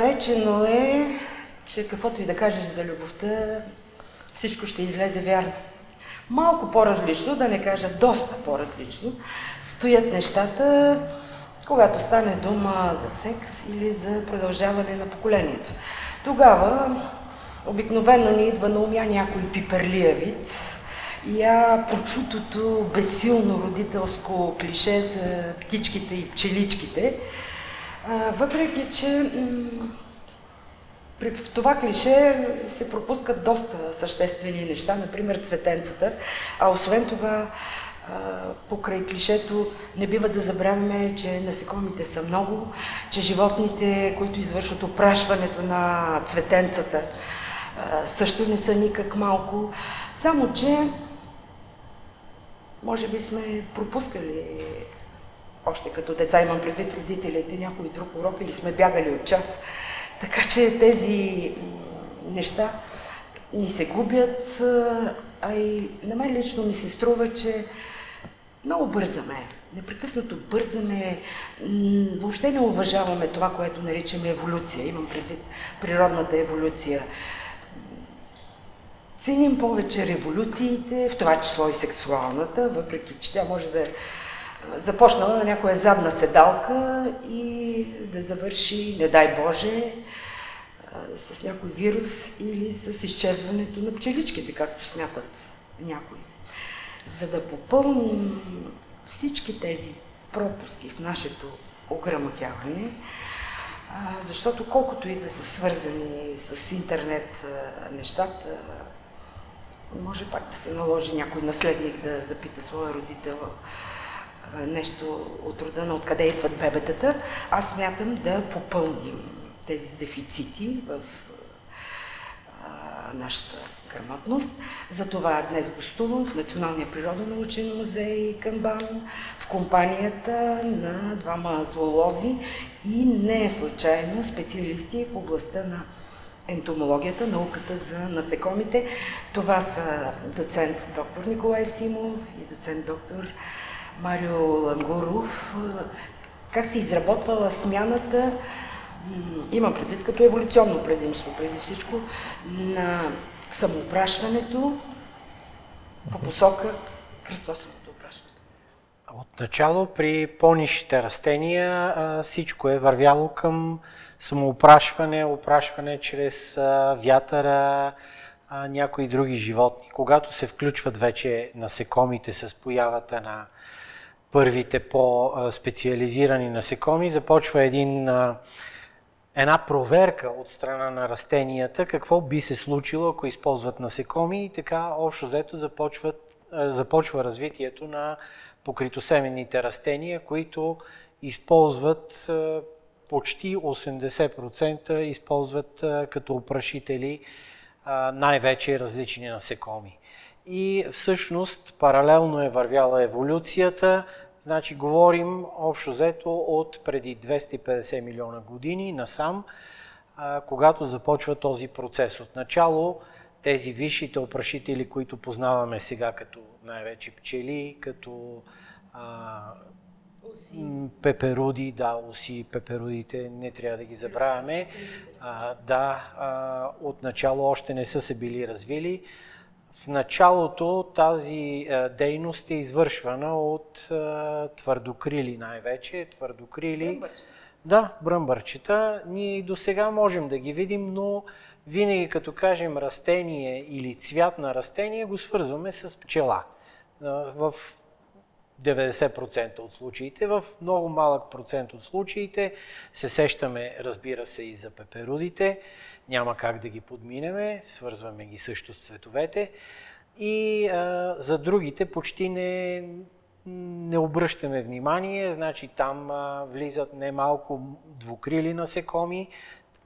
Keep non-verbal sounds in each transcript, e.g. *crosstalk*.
Речено е, че каквото и да кажеш за любовта, всичко ще излезе вярно. Малко по-различно, да не кажа доста по-различно, стоят нещата, когато стане дума за секс или за продължаване на поколението. Тогава обикновено ни идва на умя някой пиперлия вид, я прочутото безсилно родителско клише за птичките и пчеличките, въпреки че в това клише се пропускат доста съществени неща, например цветенцата, а освен това покрай клишето не бива да забравяме, че насекомите са много, че животните, които извършват опрашването на цветенцата, също не са никак малко. Само, че може би сме пропускали още като деца, имам предвид родителите, някой друг урок или сме бягали от час. Така че тези неща ни се губят, а и на мен лично ми се струва, че много бързаме. Непрекъснато бързаме, въобще не уважаваме това, което наричаме еволюция. Имам предвид природната еволюция. Ценим повече революциите, в това число и сексуалната, въпреки че тя може да е започнала на някоя задна седалка и да завърши, не дай Боже, с някой вирус или с изчезването на пчеличките, както смятат някои. За да попълним всички тези пропуски в нашето ограмотяване, защото колкото и да са свързани с интернет нещата, може пак да се наложи някой наследник да запита своя родител нещо от рода на откъде идват бебетата, аз смятам да попълним тези дефицити в нашата грамотност. Затова днес гостувам в Националния природонаучен музей Камбан в компанията на двама зоолози и не е случайно специалисти в областта на ентомологията, науката за насекомите. Това са доцент доктор Николай Симов и доцент доктор Марио Лангуров. Как се изработвала смяната, имам предвид като еволюционно предимство преди всичко, на самоопрашването по посока кръстосаното опрашване. Отначало при по-нишите растения всичко е вървяло към самоопрашване, опрашване чрез вятъра, някои други животни. Когато се включват вече насекомите с появата на първите по-специализирани насекоми, започва един, една проверка от страна на растенията, какво би се случило, ако използват насекоми и така общо взето започват, започва развитието на покритосеменните растения, които използват почти 80% използват като опрашители най-вече различни насекоми. И всъщност паралелно е вървяла еволюцията, значи говорим общо взето от преди 250 милиона години насам, когато започва този процес. Отначало тези висшите опрашители, които познаваме сега като най-вече пчели, като а, пеперуди, да, уси, пеперудите, не трябва да ги забравяме. А, да, а, отначало още не са се били развили. В началото тази а, дейност е извършвана от а, твърдокрили най-вече. Твърдокрили. Бръмбърчета. Да, бръмбърчета. Ние и до сега можем да ги видим, но винаги като кажем растение или цвят на растение, го свързваме с пчела. В 90% от случаите. В много малък процент от случаите се сещаме, разбира се, и за пеперудите. Няма как да ги подминеме, свързваме ги също с цветовете. И а, за другите почти не, не обръщаме внимание, значи там а, влизат немалко двукрили насекоми,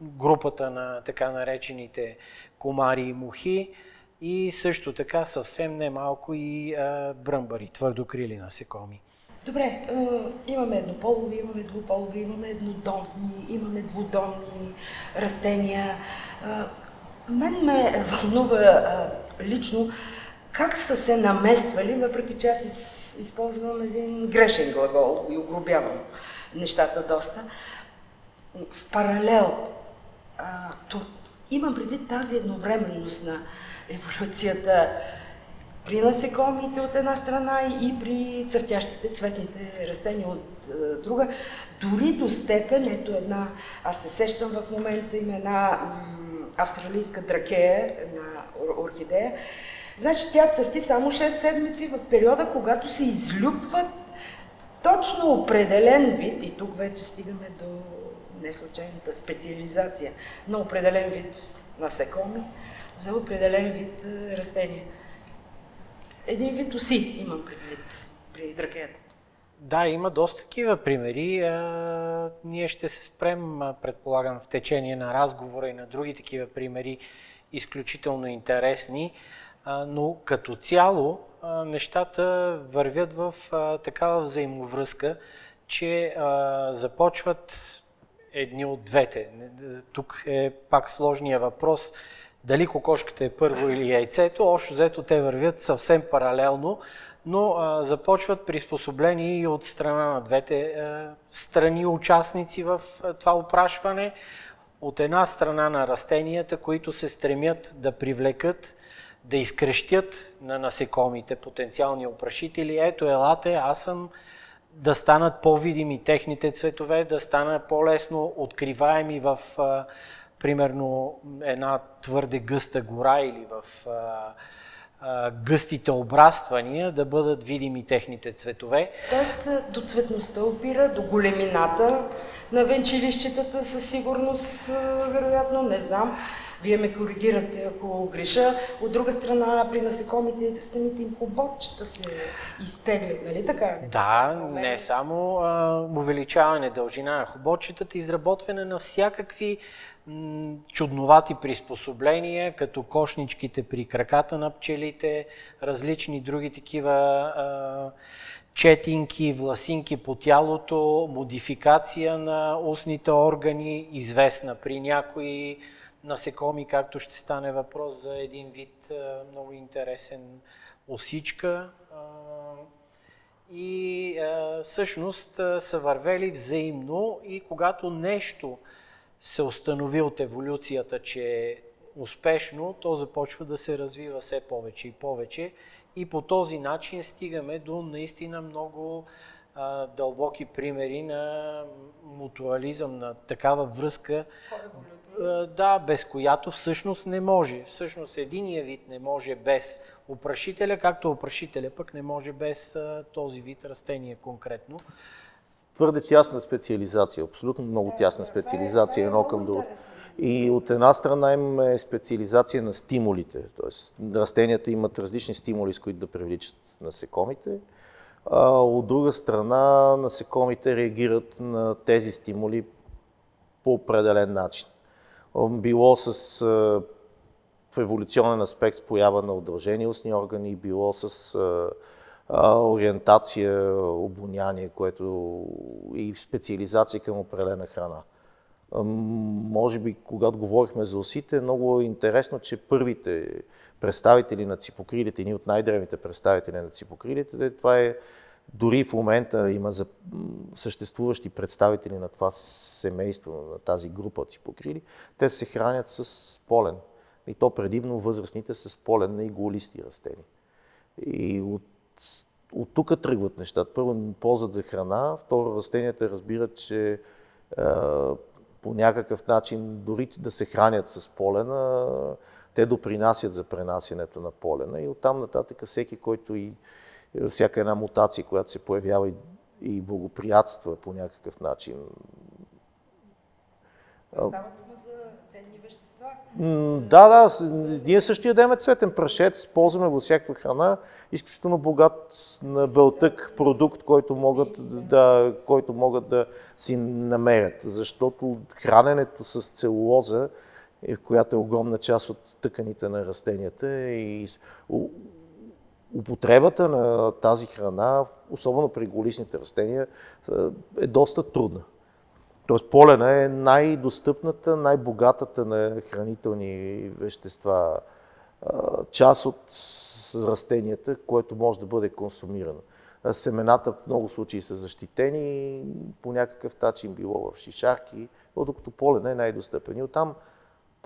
групата на така наречените комари и мухи, и също така съвсем немалко и а, бръмбари, твърдокрили насекоми. Добре, е, имаме еднополови, имаме двуполови, имаме еднодомни, имаме двудомни растения. Е, мен ме вълнува е, лично как са се намествали, въпреки че аз използвам един грешен глагол и огробявам нещата доста. В паралел А, имам предвид тази едновременност на еволюцията при насекомите от една страна и при цъфтящите цветните растения от е, друга. Дори до степен, ето една, аз се сещам в момента, има една австралийска дракея, една орхидея. Значи тя цъфти само 6 седмици в периода, когато се излюпват точно определен вид, и тук вече стигаме до неслучайната специализация на определен вид насекоми за определен вид е, растения. Един вид уси имам предвид при дракеята. Да, има доста такива примери. А, ние ще се спрем, предполагам, в течение на разговора и на други такива примери, изключително интересни. А, но като цяло а, нещата вървят в а, такава взаимовръзка, че а, започват едни от двете. Тук е пак сложния въпрос дали кокошката е първо или яйцето, общо взето те вървят съвсем паралелно, но а, започват приспособлени и от страна на двете а, страни участници в а, това опрашване. От една страна на растенията, които се стремят да привлекат, да изкрещят на насекомите, потенциални опрашители. Ето, елате, аз съм да станат по-видими техните цветове, да станат по-лесно откриваеми в а, примерно една твърде гъста гора или в а, а, гъстите обраствания да бъдат видими техните цветове. Тоест до цветността опира, до големината на венчилищетата със сигурност, вероятно, не знам. Вие ме коригирате, ако греша. От друга страна, при насекомите самите им хоботчета се изтеглят, нали така? Да, не само а, увеличаване дължина на хоботчетата, изработване на всякакви чудновати приспособления, като кошничките при краката на пчелите, различни други такива а, четинки, власинки по тялото, модификация на устните органи, известна при някои насекоми, както ще стане въпрос за един вид много интересен осичка. И всъщност са вървели взаимно и когато нещо се установи от еволюцията, че е успешно, то започва да се развива все повече и повече. И по този начин стигаме до наистина много а, дълбоки примери на мутуализъм, на такава връзка, а, да, без която всъщност не може. Всъщност единия вид не може без опрашителя, както опрашителя пък не може без а, този вид растение конкретно твърде тясна специализация, абсолютно много тясна специализация едно към друго. И от една страна имаме специализация на стимулите, т.е. растенията имат различни стимули, с които да привличат насекомите, а от друга страна насекомите реагират на тези стимули по определен начин. Било с в еволюционен аспект с поява на удължени устни органи, било с ориентация, обоняние, което и специализация към определена храна. Може би, когато говорихме за осите, е много интересно, че първите представители на ципокрилите, ни от най-древните представители на ципокрилите, това е дори в момента има съществуващи представители на това семейство, на тази група ципокрили, те се хранят с полен. И то предимно възрастните с полен на иголисти растения. И от от тук тръгват нещата. Първо ползват за храна, второ растенията разбират, че е, по някакъв начин, дори да се хранят с полена, те допринасят за пренасянето на полена и оттам нататък всеки, който и всяка една мутация, която се появява и, и благоприятства по някакъв начин. Става дума за ценни вещества? Да, да, ние също ядеме цветен прашец, ползваме го всякаква храна, изключително богат на белтък продукт, който могат да, който могат да си намерят. Защото храненето с целулоза, е, която е огромна част от тъканите на растенията и употребата на тази храна, особено при голисните растения, е доста трудна. Тоест полена е най-достъпната, най-богатата на хранителни вещества част от растенията, което може да бъде консумирано. Семената в много случаи са защитени по някакъв начин, било в шишарки, докато полен е най-достъпен. И оттам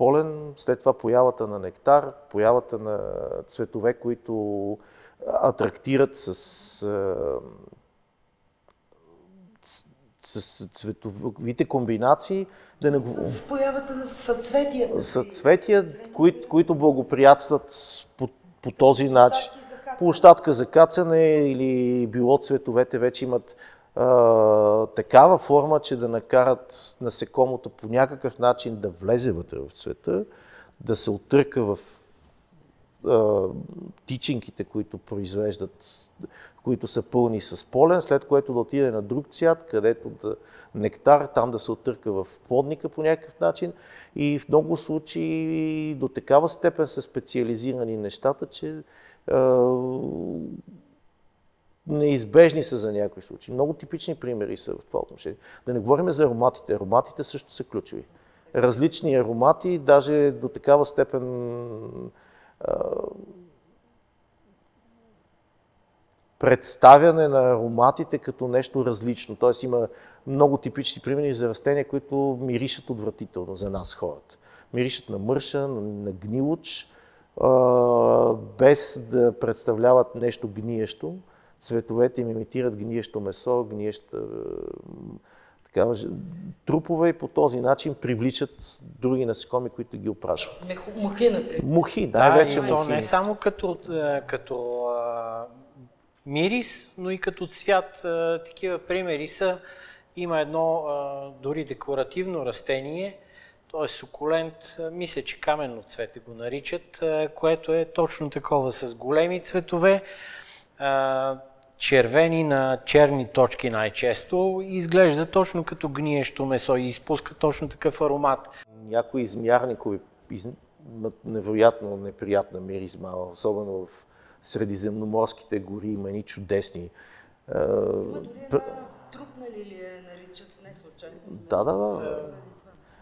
полен, след това появата на нектар, появата на цветове, които атрактират с, с, с цветовите комбинации. Да не... С появата на съцветията. Съцветия, кои, които благоприятстват по, по този начин. Площадка за кацане или било цветовете вече имат такава форма, че да накарат насекомото по някакъв начин да влезе вътре в цвета, да се оттърка в а, тичинките, които произвеждат, които са пълни с полен, след което да отиде на друг цвят, където да, нектар, там да се оттърка в плодника по някакъв начин. И в много случаи до такава степен са специализирани нещата, че а, неизбежни са за някои случаи. Много типични примери са в това отношение. Да не говорим за ароматите. Ароматите също са ключови. Различни аромати, даже до такава степен представяне на ароматите като нещо различно. Т.е. има много типични примери за растения, които миришат отвратително за нас хората. Миришат на мърша, на гнилоч, без да представляват нещо гниещо цветовете им имитират гниещо месо, гниеща такава, трупове и по този начин привличат други насекоми, които ги опрашват. Мухи, например. Мухи, да, вече мухи. То не само като, е, като а, мирис, но и като цвят. А, такива примери са. Има едно а, дори декоративно растение, т.е. сукулент, мисля, че каменно цвете го наричат, което е точно такова с големи цветове червени на черни точки най-често и изглежда точно като гниещо месо и изпуска точно такъв аромат. Някои измярникови имат невероятно неприятна миризма, особено в средиземноморските гори има ни чудесни. Има дори една трупна лилия наричат, не случайно. Да, да, да.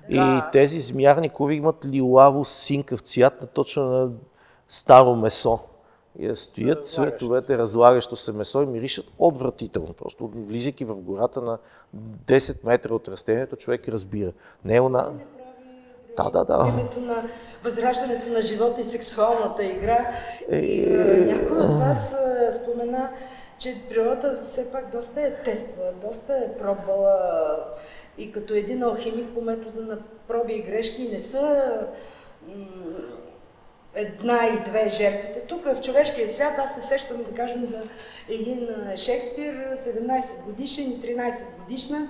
И да. тези змярникови имат лилаво синкав цвят, точно на старо месо и стоят цветовете, разлагащо се месо и миришат отвратително. Просто влизайки в гората на 10 метра от растението, човек разбира. Не е она... Да, да, да. Името на възраждането на живота и сексуалната игра. Е... И, някой от вас спомена, че природата все пак доста е тествала, доста е пробвала и като един алхимик по метода на проби и грешки не са една и две жертвите. Тук в човешкия свят аз се сещам да кажем за един Шекспир, 17 годишен и 13 годишна,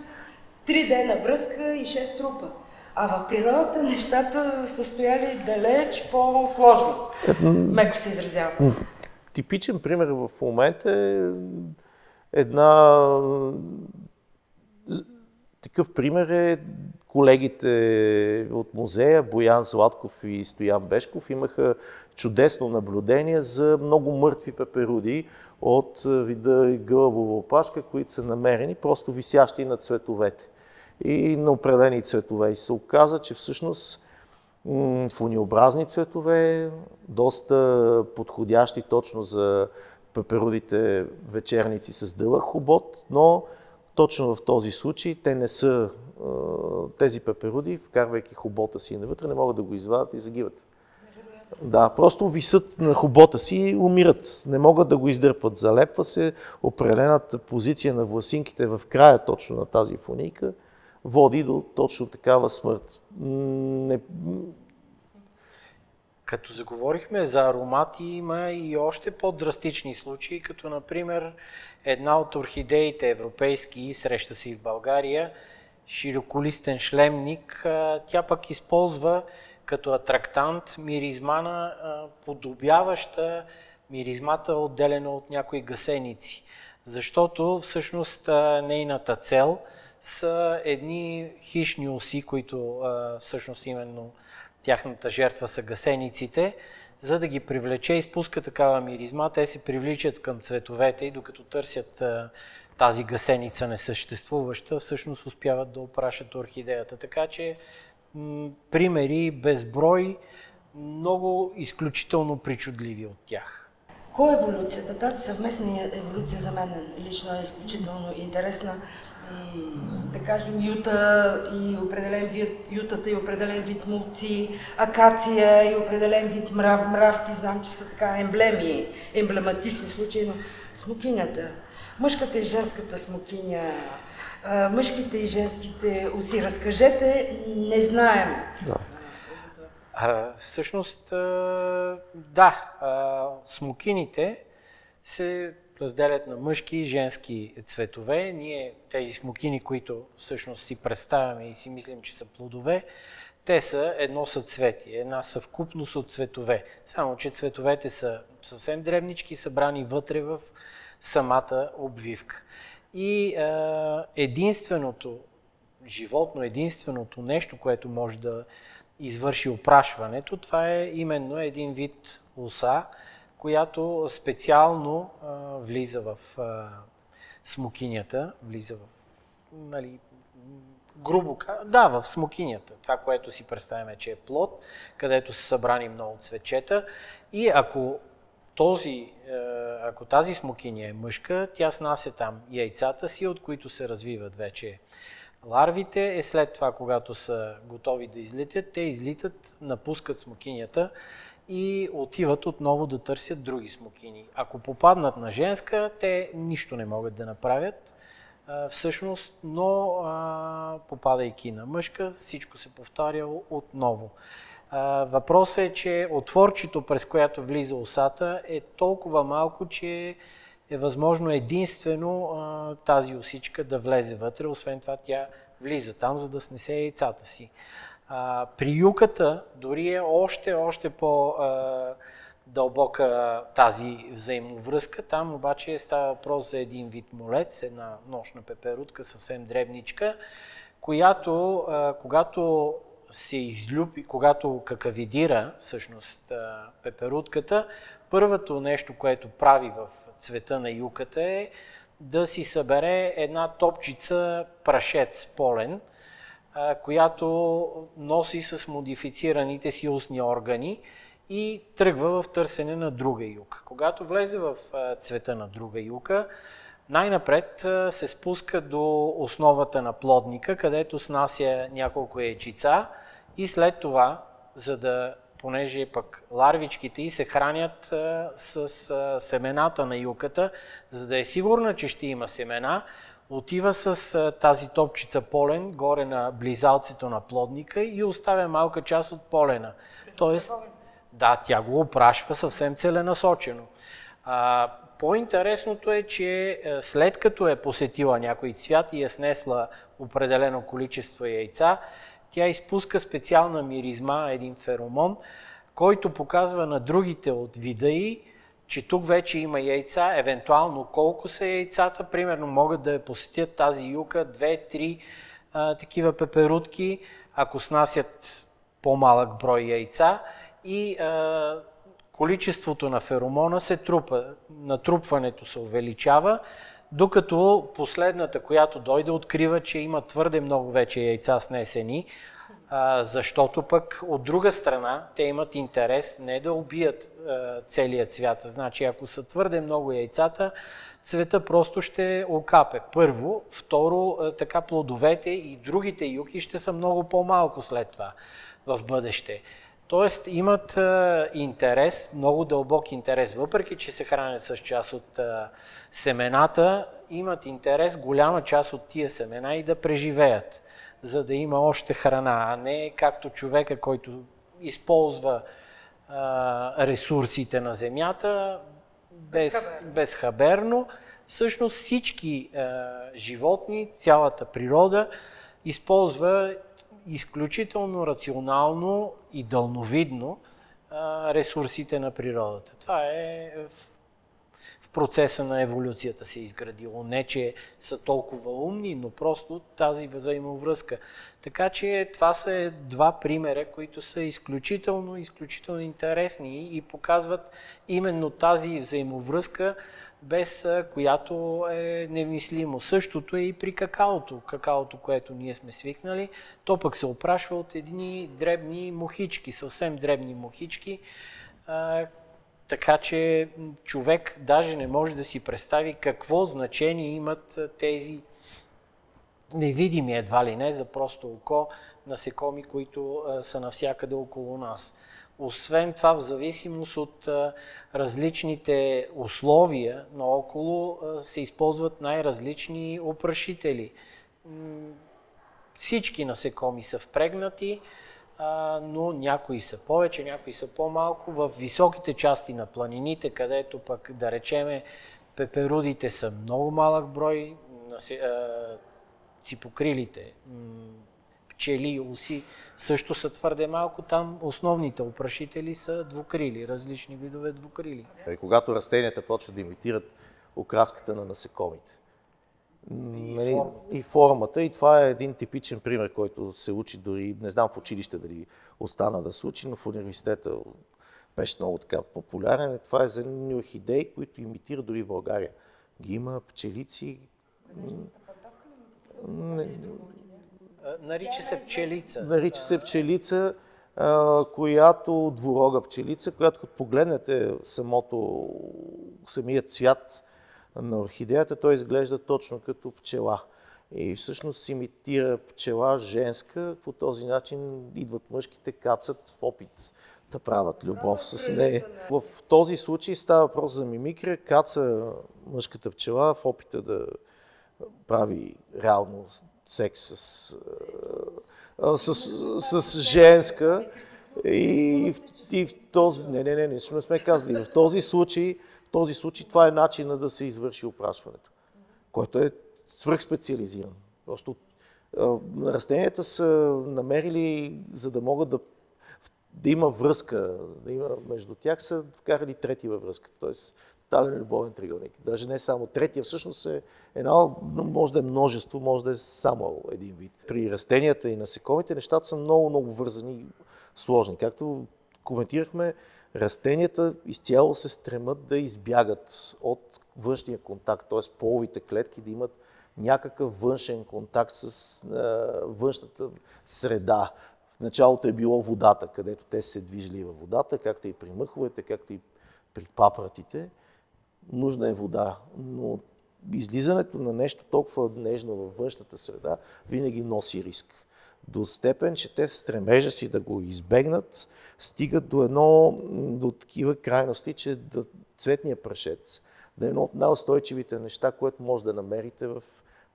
три дена връзка и 6 трупа. А в природата нещата са стояли далеч по-сложно, меко се изразява. Типичен пример в момента е една... Такъв пример е Колегите от музея, Боян Златков и Стоян Бешков, имаха чудесно наблюдение за много мъртви пеперуди от вида гълъбова опашка, които са намерени просто висящи на цветовете и на определени цветове. И се оказа, че всъщност фуниобразни цветове, доста подходящи точно за пеперудите вечерници с дълъг хобот, но точно в този случай те не са тези пеперуди, вкарвайки хобота си навътре, не могат да го извадят и загиват. Да, просто висат на хобота си и умират. Не могат да го издърпат. Залепва се определената позиция на власинките в края точно на тази фунийка, води до точно такава смърт. Не... Като заговорихме за аромати, има и още по-драстични случаи, като например една от орхидеите европейски, среща се и в България, широколистен шлемник, тя пък използва като атрактант миризмана, подобяваща миризмата, отделена от някои гасеници. Защото всъщност нейната цел са едни хищни оси, които всъщност именно тяхната жертва са гасениците, за да ги привлече, изпуска такава миризма, те се привличат към цветовете и докато търсят тази гасеница несъществуваща, всъщност успяват да опрашат орхидеята. Така че м- примери безброй, много изключително причудливи от тях. Кой е еволюцията? Тази съвместна еволюция за мен лично е изключително интересна. да кажем, юта и определен вид, ютата и определен вид мулци, акация и определен вид мрав, мравки, знам, че са така емблеми, емблематични случаи, но смокинята, мъжката и женската смокиня, мъжките и женските уси, разкажете, не знаем. Да. А, всъщност, да, смокините се разделят на мъжки и женски цветове. Ние тези смокини, които всъщност си представяме и си мислим, че са плодове, те са едно съцветие, една съвкупност от цветове. Само, че цветовете са съвсем древнички, събрани вътре в самата обвивка. И е, единственото животно, единственото нещо, което може да извърши опрашването, това е именно един вид оса, която специално а, влиза в а, смокинята, влиза в, нали, грубо да, в смокинята. Това, което си представяме, че е плод, където са събрани много цвечета. И ако, този, ако тази смокиня е мъжка, тя снася там яйцата си, от които се развиват вече ларвите. Е след това, когато са готови да излетят, те излитат, напускат смокинята и отиват отново да търсят други смокини. Ако попаднат на женска, те нищо не могат да направят всъщност, но попадайки на мъжка, всичко се повтаря отново. Въпросът е, че отворчето, през което влиза осата, е толкова малко, че е възможно единствено тази осичка да влезе вътре. Освен това, тя влиза там, за да снесе яйцата си. А, при юката дори е още, още по а, дълбока тази взаимовръзка. Там обаче става въпрос за един вид молец, една нощна пеперутка, съвсем дребничка, която, когато се излюби, когато какавидира всъщност пеперутката, първото нещо, което прави в цвета на юката е да си събере една топчица прашец полен, която носи с модифицираните си устни органи и тръгва в търсене на друга юка. Когато влезе в цвета на друга юка, най-напред се спуска до основата на плодника, където снася няколко яйчица и след това, за да, понеже пък ларвичките и се хранят с семената на юката, за да е сигурна, че ще има семена, отива с тази топчица полен горе на близалцето на плодника и оставя малка част от полена. Тоест, да, тя го опрашва съвсем целенасочено. А, по-интересното е, че след като е посетила някой цвят и е снесла определено количество яйца, тя изпуска специална миризма, един феромон, който показва на другите от вида й, че тук вече има яйца, евентуално колко са яйцата, примерно могат да посетят тази юка, две-три такива пеперутки, ако снасят по-малък брой яйца и а, количеството на феромона се трупа, натрупването се увеличава, докато последната, която дойде, открива, че има твърде много вече яйца снесени, а, защото пък от друга страна те имат интерес не да убият а, целият цвят. Значи ако са твърде много яйцата, цвета просто ще окапе. Първо, второ, а, така плодовете и другите юки ще са много по-малко след това в бъдеще. Тоест имат а, интерес, много дълбок интерес, въпреки че се хранят с част от а, семената, имат интерес голяма част от тия семена и да преживеят за да има още храна, а не както човека, който използва а, ресурсите на земята без, безхаберно. Всъщност всички животни, цялата природа използва изключително рационално и дълновидно ресурсите на природата. Това е в процеса на еволюцията се е изградило. Не, че са толкова умни, но просто тази взаимовръзка. Така че това са два примера, които са изключително, изключително интересни и показват именно тази взаимовръзка, без която е немислимо. Същото е и при какаото. Какаото, което ние сме свикнали, то пък се опрашва от едни дребни мухички, съвсем дребни мухички, така че човек даже не може да си представи какво значение имат тези невидими едва ли не за просто око насекоми, които са навсякъде около нас. Освен това, в зависимост от различните условия наоколо, се използват най-различни опрашители. Всички насекоми са впрегнати, но някои са повече, някои са по-малко. В високите части на планините, където пък, да речеме, пеперудите са много малък брой, ципокрилите, пчели, уси също са твърде малко. Там основните опрашители са двукрили, различни видове двукрили. И когато растенията почват да имитират окраската на насекомите. И, нали, формата. и формата. И това е един типичен пример, който се учи дори, не знам в училище дали остана да се учи, но в университета беше много така популярен. Това е за едни орхидеи, които имитират дори в България. Ги има пчелици. Не, Нарича се пчелица. нарича се пчелица, която дворога пчелица, която като погледнете самото, самият цвят на орхидеята, той изглежда точно като пчела. И всъщност имитира пчела женска, по този начин идват мъжките, кацат в опит да правят любов с нея. В този случай става въпрос за мимикрия, каца мъжката пчела в опита да прави реално секс с, с, с, с женска. И, в- и в този... Не, не, не, нищо не сме казали. В този случай, в този случай това е начина да се извърши опрашването, който е свръхспециализиран. Просто растенията са намерили, за да могат да, да има връзка, да има между тях, са вкарали трети във връзката. Тоест, тотален любовен триъгълник. Даже не само третия, всъщност е едно, може да е множество, може да е само един вид. При растенията и насекомите нещата са много, много вързани и сложни. Както коментирахме, растенията изцяло се стремат да избягат от външния контакт, т.е. половите клетки да имат някакъв външен контакт с а, външната среда. Началото е било водата, където те се движили във водата, както и при мъховете, както и при папратите. Нужна е вода, но излизането на нещо толкова нежно във външната среда винаги носи риск. До степен, че те в стремежа си да го избегнат, стигат до едно, до такива крайности, че да, цветния прашец да е едно от най-устойчивите неща, което може да намерите в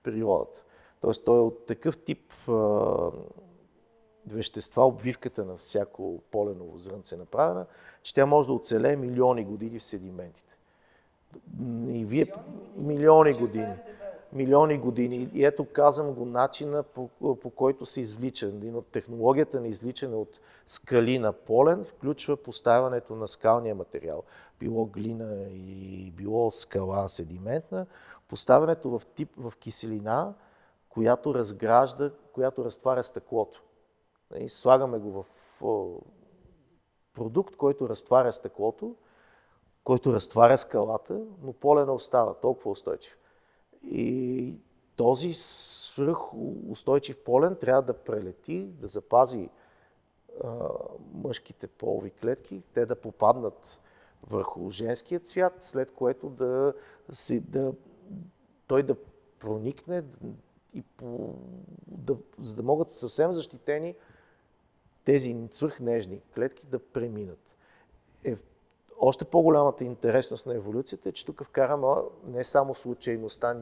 природата. Тоест той е от такъв тип а, вещества, обвивката на всяко поленово зрънце е направена, че тя може да оцелее милиони години в седиментите. И вие милиони години. Милиони години. И ето казвам го начина по, по който се извлича. Технологията на извличане от скали на полен включва поставянето на скалния материал. Било глина и било скала седиментна. Поставянето в тип в киселина, която разгражда, която разтваря стъклото. И слагаме го в продукт, който разтваря стъклото, който разтваря скалата, но полена остава толкова устойчив. И този свръхустойчив полен трябва да прелети, да запази а, мъжките полови клетки, те да попаднат върху женския цвят, след което да, си, да той да проникне и по, да, за да могат съвсем защитени тези свръхнежни клетки да преминат. Е, още по-голямата интересност на еволюцията е, че тук вкараме не само случайността,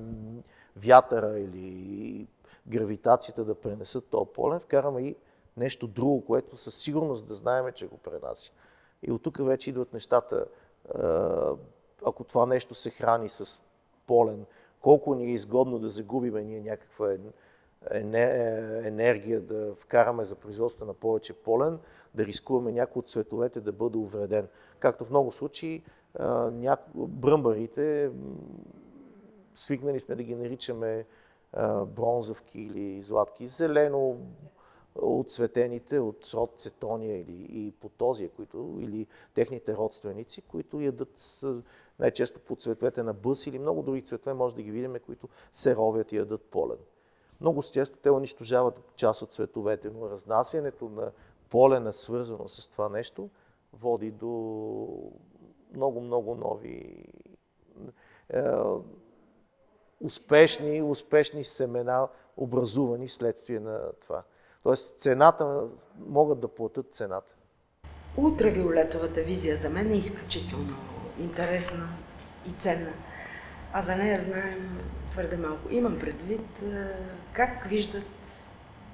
вятъра или гравитацията да пренесат този полен, вкараме и нещо друго, което със сигурност да знаем, че го пренася. И от тук вече идват нещата, ако това нещо се храни с полен, колко ни е изгодно да загубиме ние някаква енергия да вкараме за производство на повече полен, да рискуваме някой от цветовете да бъде увреден. Както в много случаи бръмбарите, свикнали сме да ги наричаме бронзовки или златки, зелено отцветените от род цетония или и потозия, които, или техните родственици, които ядат най-често по цветовете на бъс или много други цветове, може да ги видим, които се ровят и ядат полен. Много често те унищожават част от цветовете, но разнасянето на полена, свързано с това нещо, води до много-много нови е, успешни, успешни семена образувани вследствие на това. Тоест цената, могат да платят цената. Ултравиолетовата визия за мен е изключително интересна и ценна. А за нея знаем твърде малко. Имам предвид как виждат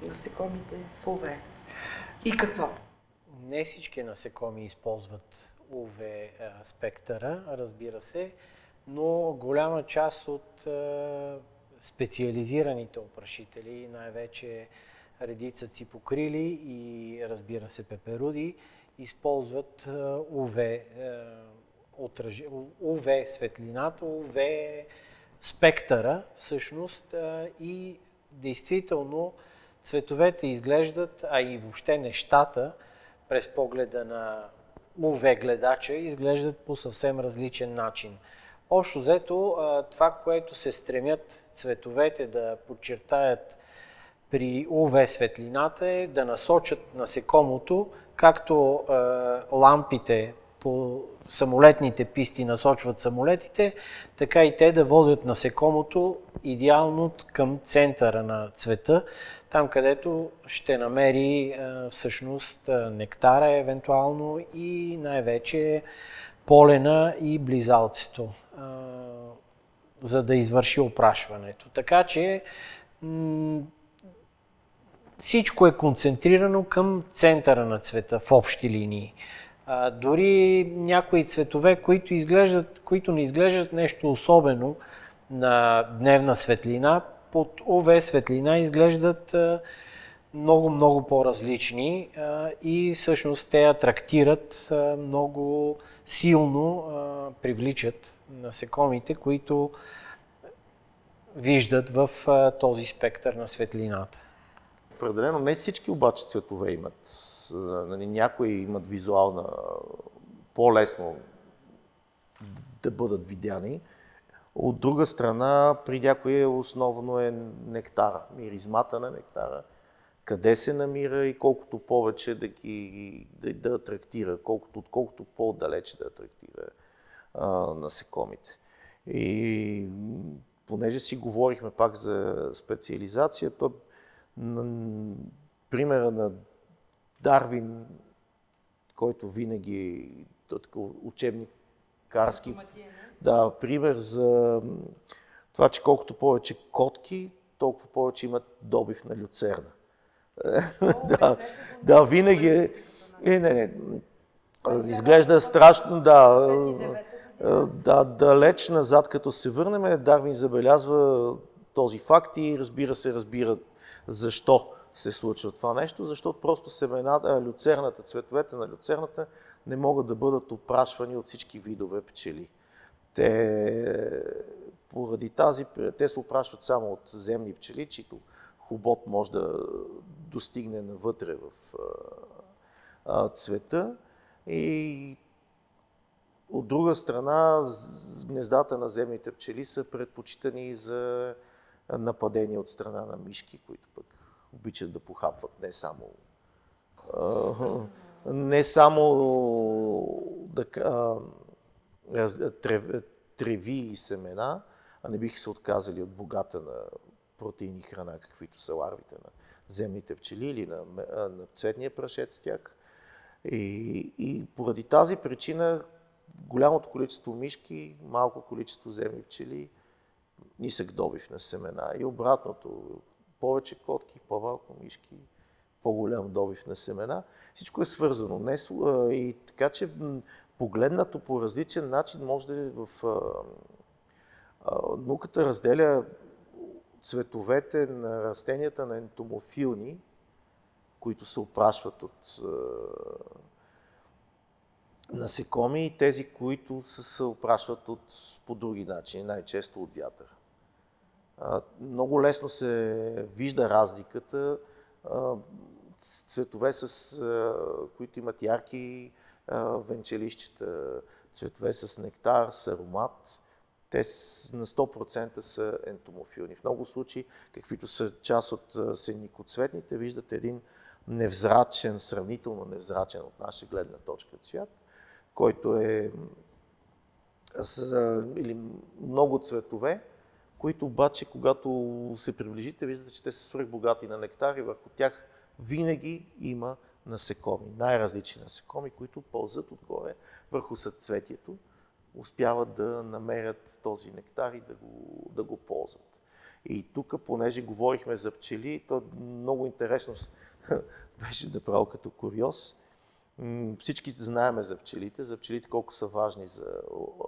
насекомите УВ и какво. Не всички насекоми използват УВ спектъра, разбира се, но голяма част от специализираните опрашители, най-вече редица ципокрили и разбира се пеперуди, използват УВ, УВ светлината, УВ спектъра всъщност и действително цветовете изглеждат, а и въобще нещата през погледа на УВ гледача изглеждат по съвсем различен начин. Общо взето, това, което се стремят цветовете да подчертаят при УВ светлината е да насочат насекомото, както лампите по самолетните писти насочват самолетите, така и те да водят насекомото идеално към центъра на цвета, там където ще намери е, всъщност нектара евентуално и най-вече полена и близалцето, е, за да извърши опрашването. Така че всичко е концентрирано към центъра на цвета в общи линии. Дори някои цветове, които, изглеждат, които не изглеждат нещо особено на дневна светлина, под УВ светлина изглеждат много-много по-различни и всъщност те атрактират много силно, привличат насекомите, които виждат в този спектър на светлината. Определено не всички обаче цветове имат. Нали, някои имат визуална по-лесно да бъдат видяни. От друга страна, при някои основно е нектара, миризмата на нектара, къде се намира и колкото повече да ги да, да атрактира, колкото, колкото по-далече да атрактира а, насекомите. И понеже си говорихме пак за специализация, то примера на Дарвин, който винаги е учебник карски. Да, пример за това, че колкото повече котки, толкова повече имат добив на люцерна. *laughs* да, да, винаги е... е не, не, изглежда страшно, да. Да, далеч назад, като се върнем, Дарвин забелязва този факт и разбира се, разбира защо се случва това нещо? Защото просто семената, люцерната, цветовете на люцерната не могат да бъдат опрашвани от всички видове пчели. Те, поради тази, те се опрашват само от земни пчели, чието хубот може да достигне навътре в цвета. И от друга страна, гнездата на земните пчели са предпочитани за нападения от страна на мишки, които пък обичат да похапват не само не само треви и семена, а не бих се отказали от богата на протеини храна, каквито са ларвите на земните пчели или на, на цветния прашет с тях. И, и поради тази причина голямото количество мишки, малко количество земни пчели нисък добив на семена. И обратното, повече котки, по-малко мишки, по-голям добив на семена. Всичко е свързано. Не, и така че погледнато по различен начин може да е в а, а, науката разделя цветовете на растенията на ентомофилни, които се опрашват от а, насекоми и тези, които се опрашват от, по други начини, най-често от вятъра. Много лесно се вижда разликата. Цветове, с, които имат ярки венчелищчета, цветове с нектар, с аромат, те на 100% са ентомофилни. В много случаи, каквито са част от сеникоцветните, виждате един невзрачен, сравнително невзрачен от наша гледна точка цвят, който е или много цветове, които обаче, когато се приближите, виждате, че те са свръхбогати на нектар и върху тях винаги има насекоми, най-различни насекоми, които пълзат отгоре върху съцветието, успяват да намерят този нектар и да го, да го ползват. И тук, понеже говорихме за пчели, то много интересно *laughs* беше направо като куриоз. Всички знаеме за пчелите, за пчелите колко са важни за,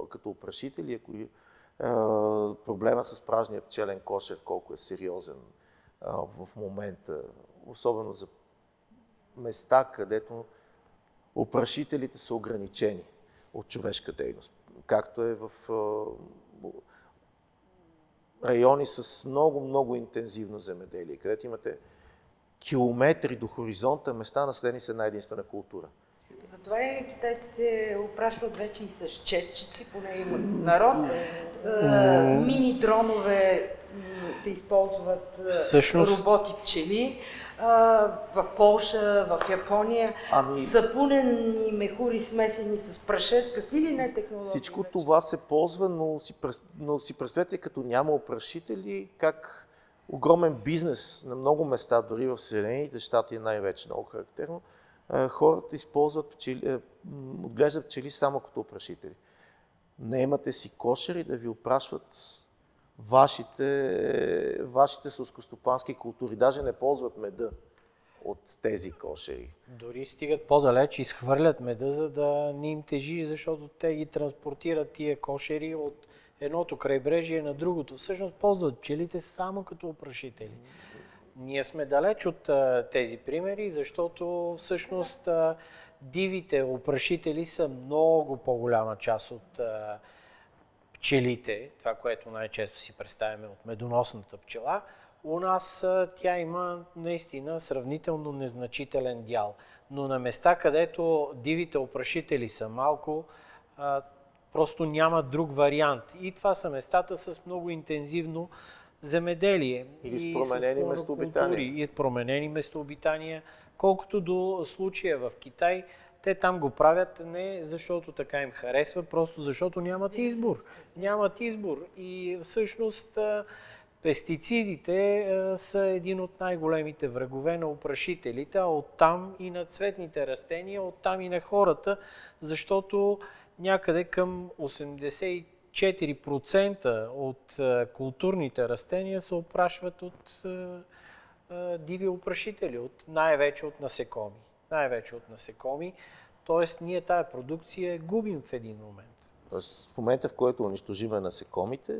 като опрашители, ако проблема с пражния пчелен кошер колко е сериозен в момента, особено за места, където опрашителите са ограничени от човешка дейност, както е в райони с много-много интензивно земеделие, където имате километри до хоризонта места наследени с една единствена култура. Затова и китайците опрашват вече и с четчици, поне има народ. Mm. Мини дронове се използват, Всъщност... роботи пчели. В Полша, в Япония, ами... сапунени мехури смесени с прашец, какви ли не технологии? Всичко вече? това се ползва, но си, но си представете, като няма опрашители, как огромен бизнес на много места, дори в Съединените щати е най-вече много характерно, хората използват пчели, отглеждат пчели само като опрашители. Не имате си кошери да ви опрашват вашите, вашите сълскостопански култури. Даже не ползват меда от тези кошери. Дори стигат по-далеч, изхвърлят меда, за да не им тежи, защото те ги транспортират тия кошери от едното крайбрежие на другото. Всъщност ползват пчелите само като опрашители. Ние сме далеч от а, тези примери, защото всъщност а, дивите опрашители са много по-голяма част от а, пчелите, това, което най-често си представяме от медоносната пчела. У нас тя има наистина сравнително незначителен дял. Но на места, където дивите опрашители са малко, просто няма друг вариант. И това са местата с много интензивно земеделие. Или с променени местообитания. И променени местообитания. Колкото до случая в Китай, те там го правят не защото така им харесва, просто защото нямат избор. Нямат избор. И всъщност пестицидите са един от най-големите врагове на опрашителите, а оттам и на цветните растения, оттам и на хората, защото някъде към 80 4% от културните растения се опрашват от диви опрашители, от, най-вече от насекоми. Най-вече от насекоми. Тоест, ние тая продукция губим в един момент. Тоест, в момента, в който унищожиме насекомите,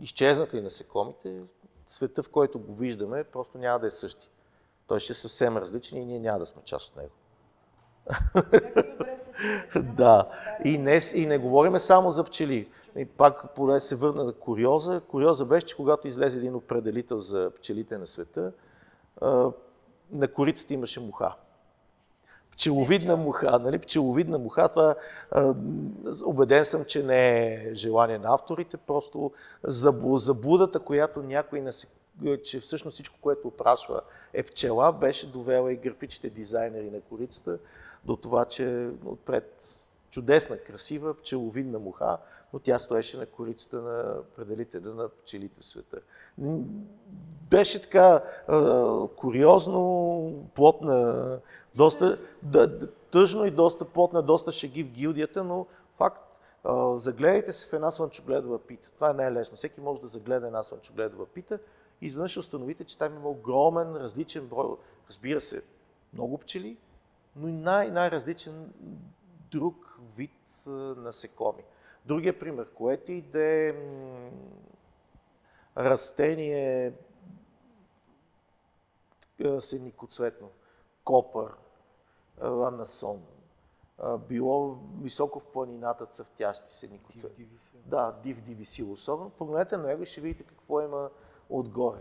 изчезнат ли насекомите, света, в който го виждаме, просто няма да е същи. Той ще е съвсем различен и ние няма да сме част от него. *laughs* да, и не, и не говорим само за пчели. И пак поне се върна на куриоза. Куриоза беше, че когато излезе един определител за пчелите на света, на корицата имаше муха. Пчеловидна муха, нали? Пчеловидна муха, това убеден съм, че не е желание на авторите, просто заблудата, която някой насек... че всъщност всичко, което опрашва е пчела, беше довела и графичните дизайнери на корицата до това, че отпред чудесна, красива пчеловидна муха, но тя стоеше на корицата на пределителя на пчелите в света. Беше така а, куриозно, плотна, доста да, тъжно и доста плотна, доста шеги в гилдията, но факт, а, загледайте се в една слънчогледова пита. Това е най-лесно. Всеки може да загледа една слънчогледова пита и изведнъж установите, че там има огромен, различен брой, разбира се, много пчели, но и най- най-различен друг вид насекоми. Другия пример, което и да е растение сеникоцветно, копър, анасон, било високо в планината цъфтящи сеникоцвет. Да, див дивисил особено. Погледнете на него и ще видите какво има отгоре.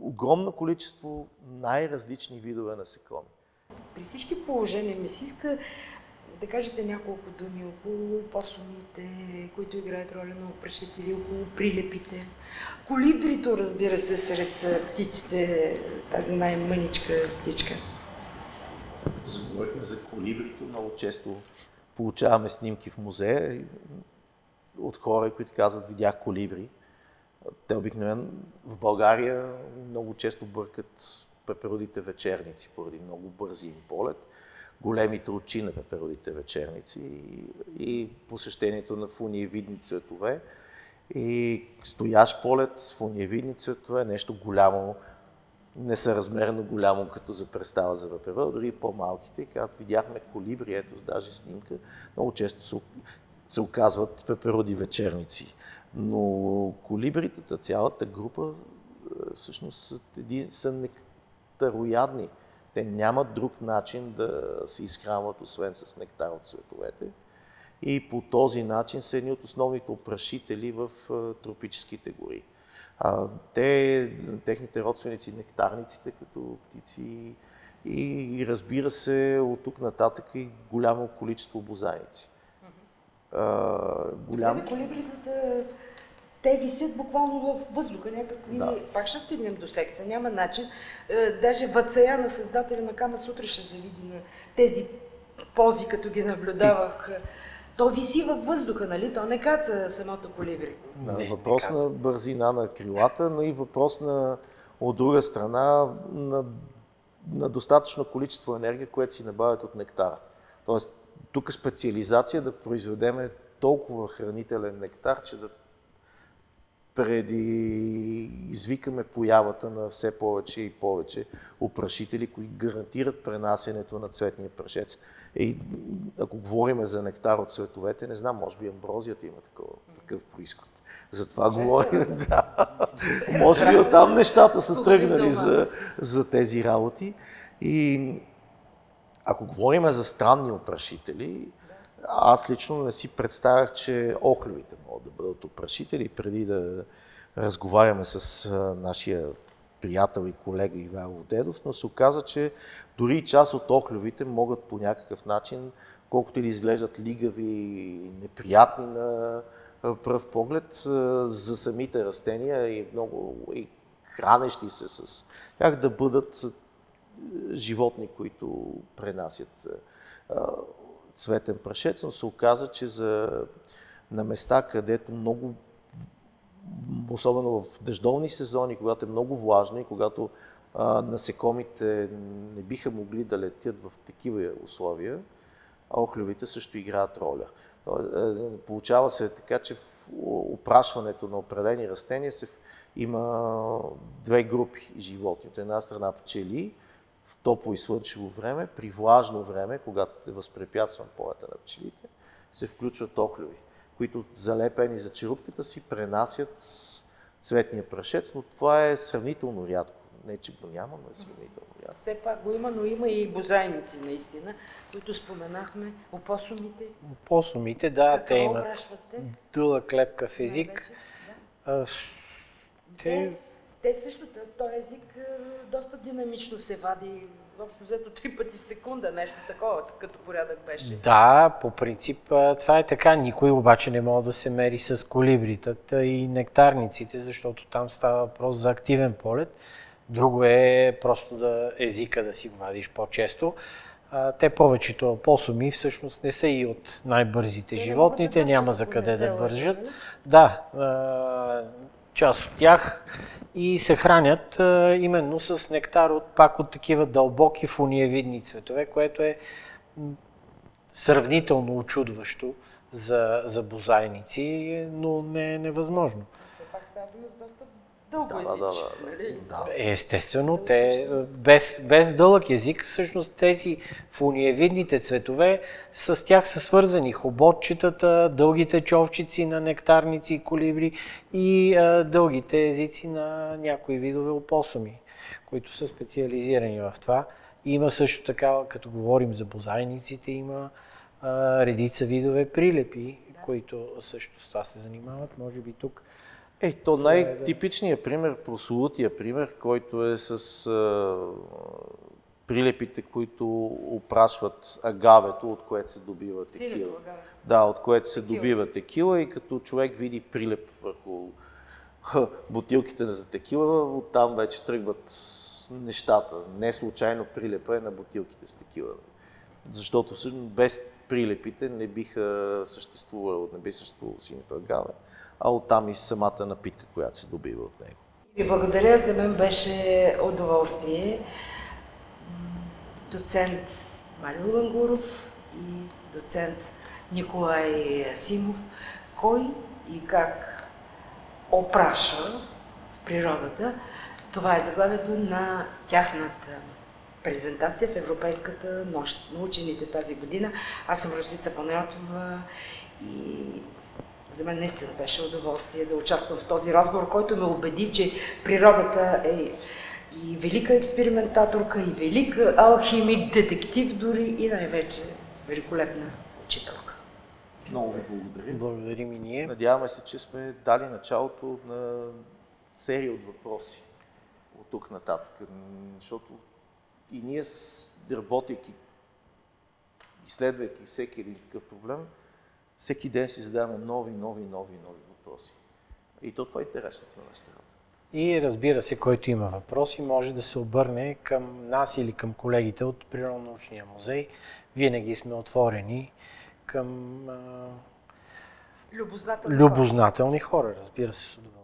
огромно количество най-различни видове насекоми. При всички положения ми се иска да кажете няколко думи около посумите, които играят роля на опрашители, около прилепите. Колибрито, разбира се, сред птиците, тази най-мъничка птичка. Заговорихме за колибрито, много често получаваме снимки в музея. от хора, които казват, видях колибри. Те обикновено в България много често бъркат пеперодите вечерници поради много бързи им полет, големите очи на пеперодите вечерници и, и посещението на фуниевидни цветове. И стоящ полет с фуниевидни цветове, нещо голямо, несъразмерно голямо като за представа за ВПВ, дори по-малките. И казват, видяхме колибри, ето даже снимка. Много често се, се оказват пепероди вечерници. Но колибрите, цялата група, всъщност са, един, са нектароядни. Те нямат друг начин да се изхранват, освен с нектар от цветовете. И по този начин са едни от основните опрашители в тропическите гори. А, те, техните родственици, нектарниците, като птици и, и разбира се, от тук нататък и голямо количество бозайници. Uh, голям... Колибритата, те висят буквално в въздуха, някакви... Да. Пак ще стигнем до секса, няма начин. Е, даже Вацая на създателя на Кама Сутра ще завиди на тези пози, като ги наблюдавах. То виси във въздуха, нали? То не каца самото колибри. Да, не, въпрос не на бързина на крилата, но и въпрос на, от друга страна, на, на достатъчно количество енергия, което си набавят от нектара. Тоест, тук специализация да произведеме толкова хранителен нектар, че да преди извикаме появата на все повече и повече опрашители, които гарантират пренасенето на цветния прашец. И ако говорим за нектар от цветовете, не знам, може би амброзията има такова, такъв происход. Затова говорим, да. *laughs* Може би оттам нещата са тръгнали за, за тези работи. И ако говорим за странни опрашители, аз лично не си представях, че охлювите могат да бъдат опрашители. Преди да разговаряме с нашия приятел и колега Ивайло Дедов, но се оказа, че дори част от охлювите могат по някакъв начин, колкото и да изглеждат лигави и неприятни на пръв поглед, за самите растения и много и хранещи се с тях да бъдат животни, които пренасят цветен прашец, но се оказа, че за, на места, където много особено в дъждовни сезони, когато е много влажно и когато а, насекомите не биха могли да летят в такива условия, охлювите също играят роля. Е, получава се така, че в опрашването на определени растения се, има две групи животни. От една страна пчели, в топло и слънчево време, при влажно време, когато е възпрепятстван полета на пчелите, се включват охлюви които залепени за черупката си пренасят цветния прашец, но това е сравнително рядко. Не, че го няма, но е сравнително рядко. Все пак го има, но има и бозайници наистина, които споменахме. Опосумите. Опосумите, да, Какво те имат дълъг лепкав език. Да. те... те също, този език доста динамично се вади общо взето три пъти в секунда, нещо такова, като порядък беше. Да, по принцип това е така. Никой обаче не може да се мери с колибритата и нектарниците, защото там става въпрос за активен полет. Друго е просто да езика да си вадиш по-често. Те повечето посуми всъщност не са и от най-бързите животните, няма за къде да бържат. Да, част от тях и се хранят а, именно с нектар от, пак от такива дълбоки фуниевидни цветове, което е сравнително очудващо за, за бозайници, но не е невъзможно. Все пак става дума с доста дълго език, да, да, нали? да. Естествено, те без, без дълъг език, всъщност тези фуниевидните цветове, с тях са свързани хоботчетата, дългите човчици на нектарници и колибри и а, дългите езици на някои видове опосоми, които са специализирани в това. Има също така, като говорим за бозайниците, има а, редица видове прилепи, да. които също с това се занимават. Може би тук е, то най-типичният пример, прослутия пример, който е с а, прилепите, които опрашват агавето, от което се добива текила. Да, от което се текила. добива текила и като човек види прилеп върху *laughs* бутилките за текила, оттам вече тръгват нещата. Не случайно прилепа е на бутилките с текила. Защото всъщност без прилепите не биха съществували, не би съществувал синето агаве, а оттам и самата напитка, която се добива от него. Ви благодаря, за мен беше удоволствие. Доцент Марио Лангуров и доцент Николай Симов, кой и как опраша в природата. Това е заглавието на тяхната презентация в Европейската нощ на учените тази година. Аз съм Русица Панайотова и за мен наистина беше удоволствие да участвам в този разговор, който ме убеди, че природата е и велика експериментаторка, и велика алхимик, детектив дори и най-вече великолепна учителка. Много ви благодарим. Благодарим и ние. Надяваме се, че сме дали началото на серия от въпроси от тук нататък, защото и ние, работейки, изследвайки всеки един такъв проблем, всеки ден си задаваме нови, нови, нови, нови въпроси. И то това е интересното на нашата работа. И разбира се, който има въпроси, може да се обърне към нас или към колегите от Природно-научния музей. Винаги сме отворени към а... любознателни, любознателни хора, разбира се, с удоволствие.